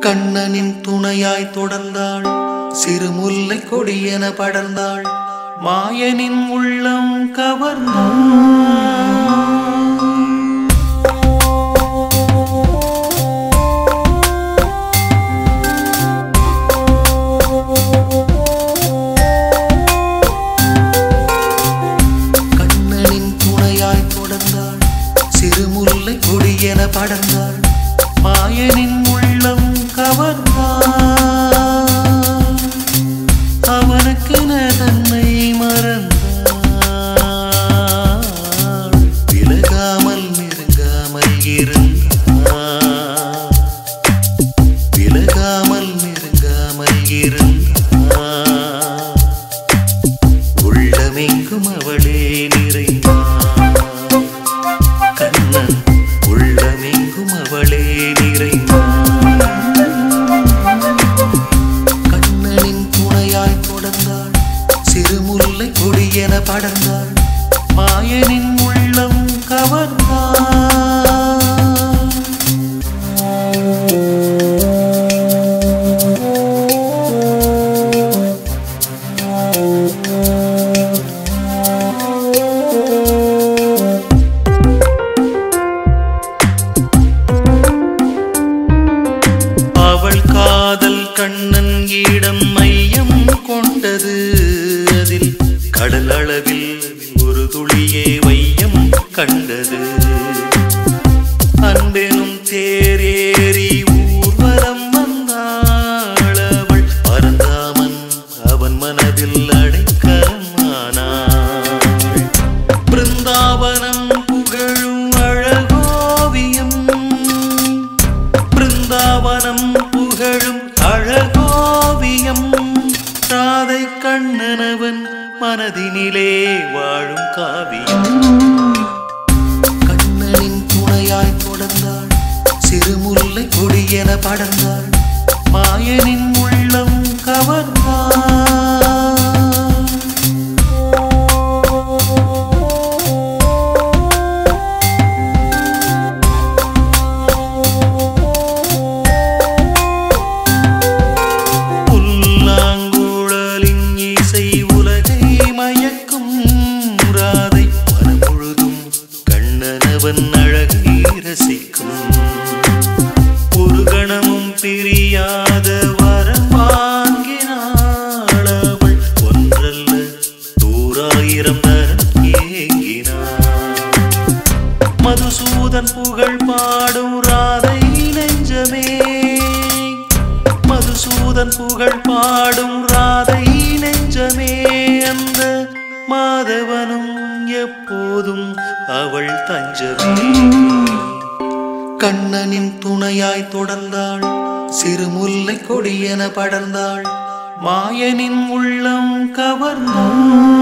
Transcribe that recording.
கண்ணனின் துணையாய் தொடர்ந்தாள். சிறுமுல்லை கொடியென படர்ந்தாள். மாயனின் உள்ளம் கவர்ந்தாள். கண்ணனின் துணையாய் தொடர்ந்தாள். சிறுமுல்லை கொடியென படர்ந்தாள். மாயனின் உள்ளம் கவர்ந்தாள் அவனுக்கென தன்னை மறந்தாள் விலகாமல் நெருங்காமல் இருந்தாள் விலகாமல் நெருங்காமல் இருந்தாள் உள்ளமெங்கும் அவளே நிறைந்தாள் கண்ணன் உள்ளமெங்கும் அவளே நிறைந்தாள் கொடியென படர்ந்தாள் மாயனின் உள்ளம் கவர்ந்தாள். அவள் காதல் கண்ணன் இடம் மையம் கொண்டது. அதில் கடல் அளவில் ஒரு துளியே வையம் கண்டது. அன்பெனும் தேரேறி ஊர்வலம் வந்தாள் அவள். பரந்தாமன் அவன் மனதில் மனதினிலே வாழும் காவியம் கண்ணனின் துணையாய் தொடர்ந்தாள். சிறுமுல்லை கொடியென படர்ந்தாள். மாயனின் உள்ளம் கவர்ந்தாள். கணவன் அழகை ரசிக்கும் ஒரு கணமும் பிரியாத வரம் வாங்கினாள் அவள். ஒன்றல்ல நூறாயிரம் தரம் ஏங்கினாள். மதுசூதன் புகழ் பாடும் ராதை நெஞ்சமே. மதுசூதன் புகழ் பாடும் ராதை நெஞ்சமே. அந்த மாதவனும் எப்போதும் அவள் தஞ்சமே. கண்ணனின் துணையாய் தொடர்ந்தாள். சிறுமுல்லை கொடியென படர்ந்தாள். மாயனின் உள்ளம் கவர்ந்தாள்.